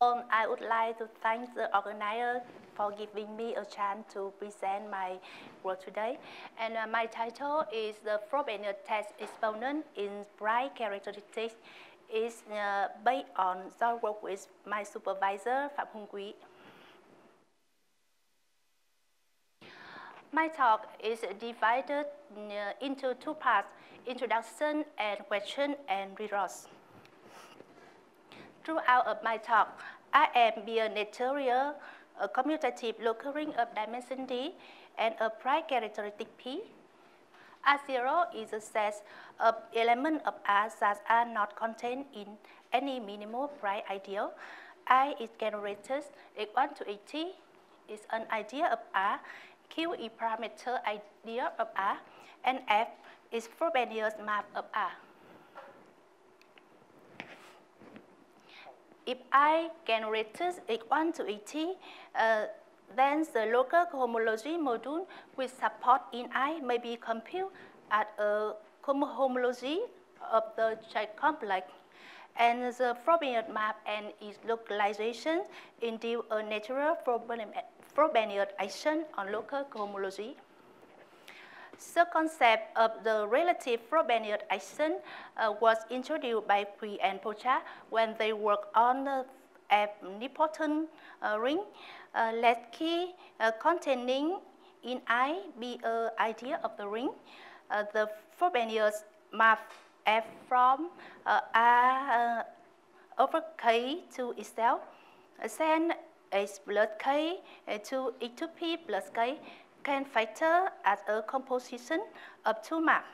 Um, I would like to thank the organizer for giving me a chance to present my work today. And uh, my title is the Frobenius test exponent in prime characteristics. It's uh, based on the work with my supervisor, Phạm Hùng Quý. My talk is divided uh, into two parts, introduction and question and results. Throughout my talk, I am be a a commutative locking of dimension D and a prime characteristic P. R0 is a set of elements of R that are not contained in any minimal prime ideal. I is generated equal to 80 is an idea of R, Q is parameter idea of R, and F is Frobenius map of R. If I generate x1 to et, uh, then the local cohomology module with support in I may be computed at a cohomology of the Čech complex. And the Frobenius map and its localization induce a natural Frobenius action on local cohomology. The concept of the relative Frobenius action uh, was introduced by Quý and Polstra when they worked on the nilpotent uh, ring. Uh, let key uh, containing in I be an idea of the ring. Uh, the Frobenius map F from uh, R over K to itself. Send H plus K to E to P plus K can factor as a composition of two maps.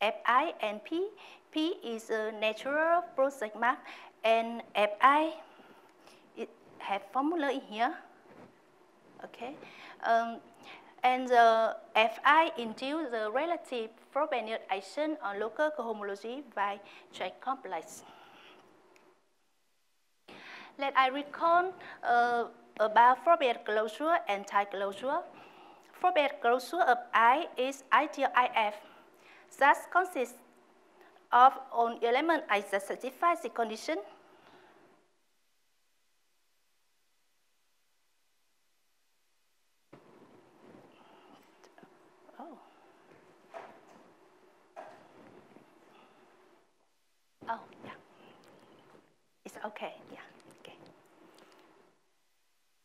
Fi and P. P is a natural project map and Fi, it have formula in here. Okay. Um, and the Fi induce the relative action on local cohomology by Čech complex. Let I recall uh, about Frobenius closure and tight closure. Frobenius closure of I is ideal IF that consists of an element I that satisfies the condition. Oh. Oh, yeah. It's okay, yeah.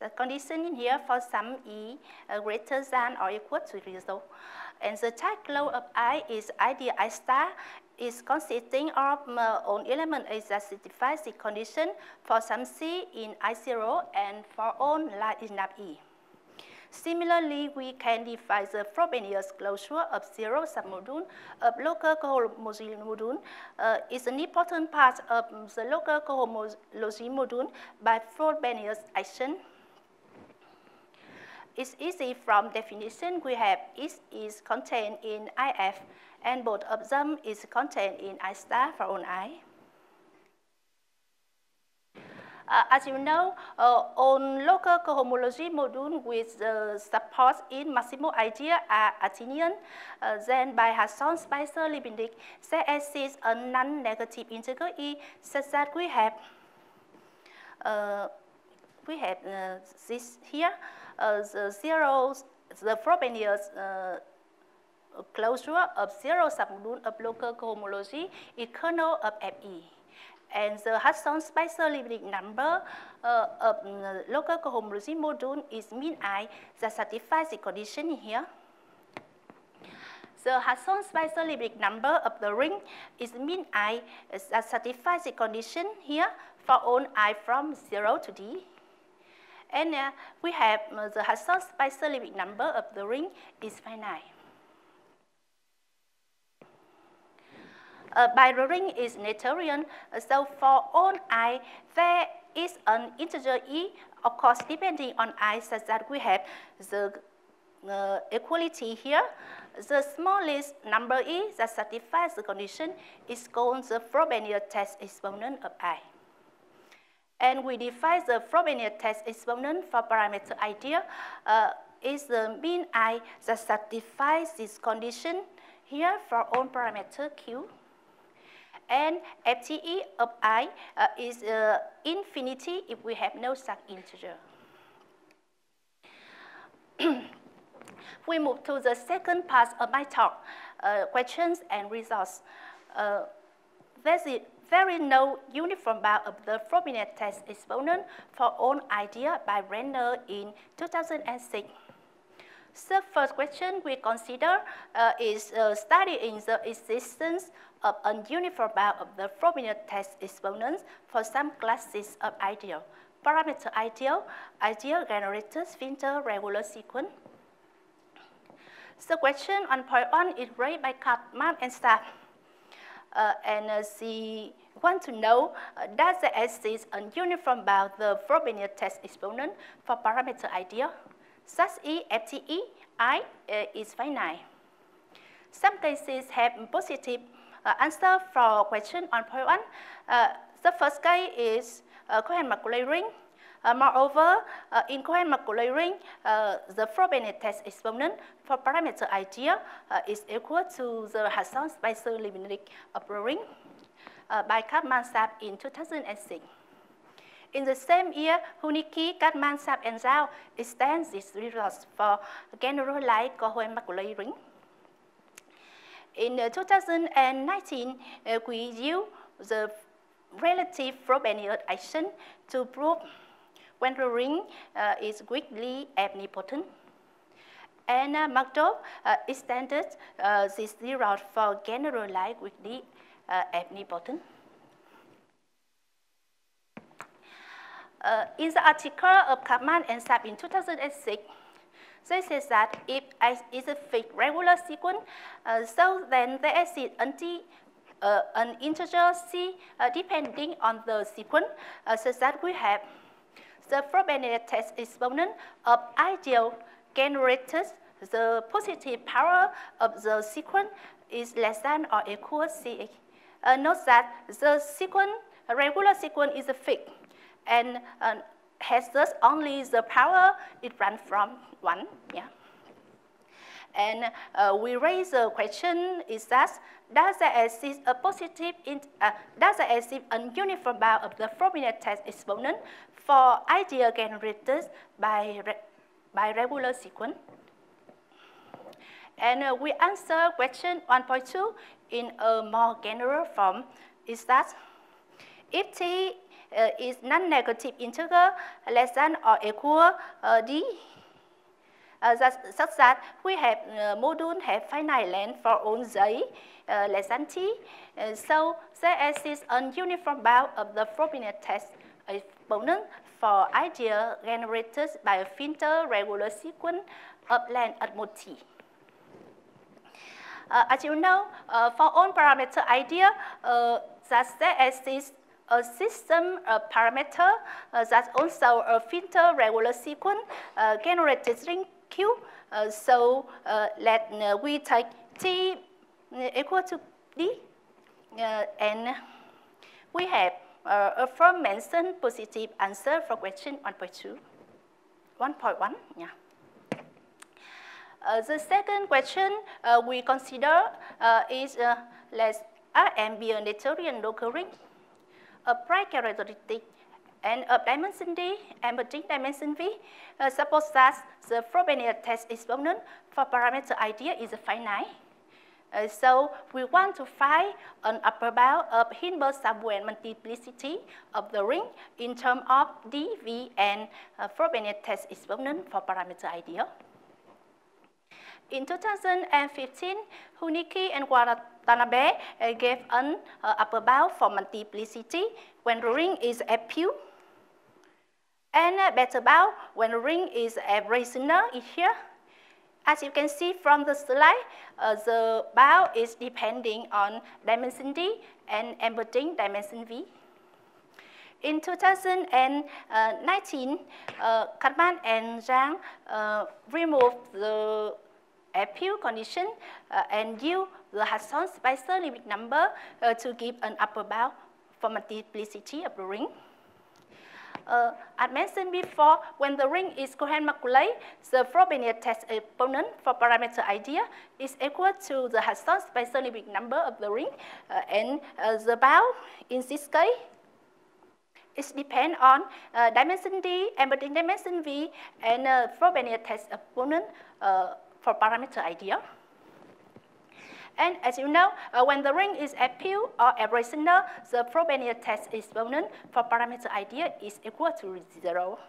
The condition in here for some E uh, greater than or equal to zero. And the tight closure of I is ideal I star is consisting of uh, an element is that satisfies the condition for some C in I0 and for all line in E. Similarly, we can define the Frobenius closure of zero submodule of local cohomology module uh, is an important part of the local cohomology module by Frobenius action it's easy from definition. We have it is contained in IF and both of them is contained in I star for on I. Uh, as you know, uh, on local cohomology module with the support in maximal idea are Artinian, uh, then by Hartshorne-Speiser-Lyubeznik, there exists a non-negative integer E such that we have uh, we have uh, this here. uh, the zero, the Frobenius uh, closure of zero submodule of local cohomology is kernel of Fe. And the Hartshorne-Speiser-Lyubeznik number uh, of uh, local cohomology module is mean I that satisfies the condition here. The Hartshorne-Speiser-Lyubeznik number of the ring is mean I that satisfies the condition here for all I from 0 to D. And uh, we have uh, the Hartshorne-Speiser-Lyubeznik number of the ring is finite. Uh, by the ring is Noetherian, uh, so for all i, there is an integer e, of course, depending on i, such that we have the uh, equality here. The smallest number e that satisfies the condition is called the Frobenius test exponent of i. And we define the Frobenius test exponent for parameter idea uh, is the mean I that satisfies this condition here for all parameter Q. and FTE of i uh, is uh, infinity if we have no such integer. we move to the second part of my talk, uh, questions and results. Uh, there's very no uniform bound of the Frobenius test exponent for all idea by Brenner in 2006. The first question we consider uh, is uh, studying the existence of a uniform bound of the Frobenius test exponents for some classes of ideal. Parameter ideal, ideal generators, filter, regular sequence. The question on point one is raised by Katzman and Sharp. Uh, and uh, she want to know, uh, does there exist a uniform bound the Frobenius test exponent for parameter ideal? Such E, FTE, I uh, is finite. Some cases have positive uh, answer for question on point one. The first case is uh, Macaulay ring. Uh, moreover, in Cohen-Macaulay ring, the Frobenius test exponent for parameter idea uh, is equal to the Hartshorne-Speiser-Lyubeznik of the ring uh, by Katzman-Saab in 2006. In the same year, Huneke, Katzman, Sharp, and Yao extend these results for generalized Cohen-Macaulay ring. In uh, 2019, uh, we the relative Frobenius action to prove when the ring uh, is weakly F-nilpotent. And uh, Maddox uh, extended uh, this result for generalized weakly uh, F-nilpotent. Uh, in the article of Katzman and Sharp in 2006, they say that if I is a fixed regular sequence, uh, so then there is anti, uh, an integer c uh, depending on the sequence, uh, so that we have the Frobenius test exponent of ideal generators, the positive power of the sequence is less than or equal to Uh, note that the sequence, regular sequence is a fixed and uh, has thus only the power it runs from one. Yeah. And uh, we raise the question is that does there exist a positive, in, uh, does there exist a uniform bound of the Frobenius test exponent for ideal generators by, re by regular sequence? And uh, we answer question 1.2 in a more general form is that if t uh, is non-negative integer less than or equal uh, d, uh, that, such that we have uh, module have finite length for all j uh, less than t. Uh, so there exists a uniform bound of the Frobenius test exponent for ideal generators by a filter regular sequence of length at mod t. Uh, as you know, uh, for all parameter idea, uh, that there exists a system parameter uh, that's also a filter regular sequence uh, generated Q. Uh, so uh, let uh, we take T equal to D and we have a mentioned positive answer for question 1.2. 1.1, yeah. Uh, the second question uh, we consider uh, is uh, let's RM be a Noetherian local ring a prime characteristic and a dimension D and a dimension V. Uh, suppose that the Frobenius test exponent for parameter idea is finite. Uh, so we want to find an upper bound of Hilbert-Samuel multiplicity of the ring in terms of D, V, and uh, Frobenius test exponent for parameter idea. In 2015, Huneke and Watanabe uh, gave an uh, upper bound for multiplicity when the ring is a few, and a better bound when the ring is a rational here. As you can see from the slide, uh, the bound is depending on dimension D and embedding dimension V. In 2019, uh, Katzman and Zhang uh, removed the F-pure condition uh, and use the Hartshorne-Speiser-Lyubeznik number uh, to give an upper bound for multiplicity of the ring. Uh, as mentioned before, when the ring is Cohen-Macaulay, the Frobenius test exponent for parameter idea is equal to the Hartshorne-Speiser-Lyubeznik number of the ring, uh, and uh, the bound in this case it depends on uh, dimension D, embedding dimension V, and uh, Frobenius test exponent uh, for parameter idea. And as you know, uh, when the ring is F-pure or F-rational, the Frobenius test exponent for parameter idea is equal to zero.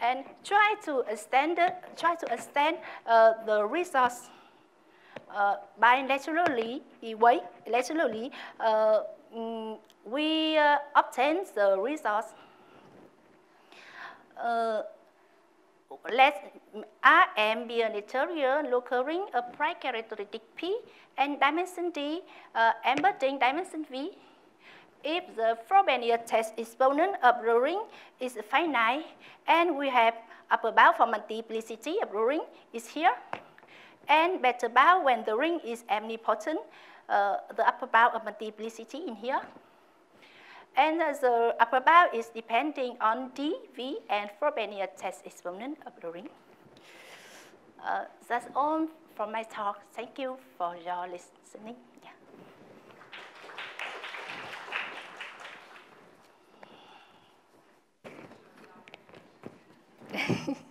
And try to extend, try to extend uh, the resource uh, bilaterally, way, laterally, uh, mm, we uh, obtain the resource. Let Rm be an interior local ring of prime characteristic P and dimension D uh, embedding dimension V. If the Frobenius test exponent of the ring is finite and we have upper bound for multiplicity of the ring is here and better bound when the ring is F-nilpotent, uh, the upper bound of multiplicity in here. And the upper bound is depending on D, V, and Frobenius test exponent of the ring. Uh, that's all from my talk. Thank you for your listening. Yeah.